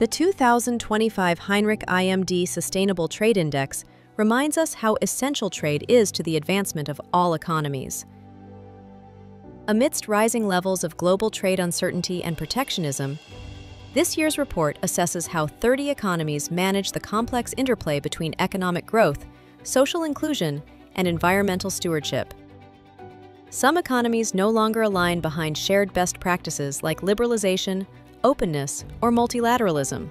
The 2025 Hinrich IMD Sustainable Trade Index reminds us how essential trade is to the advancement of all economies. Amidst rising levels of global trade uncertainty and protectionism, this year's report assesses how 30 economies manage the complex interplay between economic growth, social inclusion, and environmental stewardship. Some economies no longer align behind shared best practices like liberalization, openness, or multilateralism.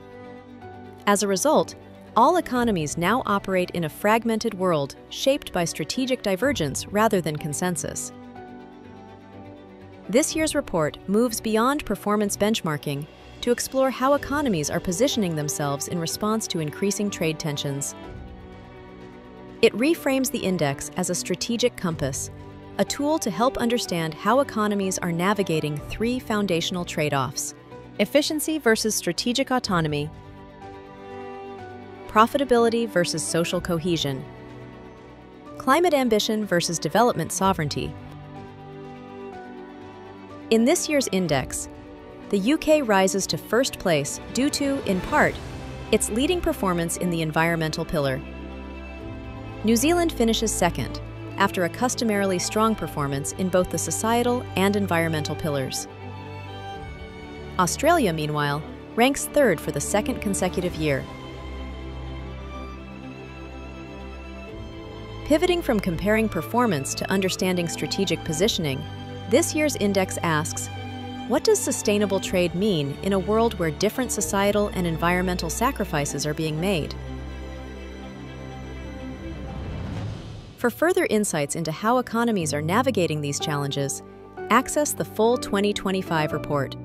As a result, all economies now operate in a fragmented world shaped by strategic divergence rather than consensus. This year's report moves beyond performance benchmarking to explore how economies are positioning themselves in response to increasing trade tensions. It reframes the index as a strategic compass, a tool to help understand how economies are navigating three foundational trade-offs efficiency versus strategic autonomy, profitability versus social cohesion, climate ambition versus development sovereignty. In this year's index, the UK rises to first place due to, in part, its leading performance in the environmental pillar. New Zealand finishes second, after a customarily strong performance in both the societal and environmental pillars. Australia, meanwhile, ranks third for the second consecutive year. Pivoting from comparing performance to understanding strategic positioning, this year's index asks, what does sustainable trade mean in a world where different societal and environmental sacrifices are being made? For further insights into how economies are navigating these challenges, access the full 2025 report.